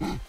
you.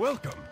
Welcome.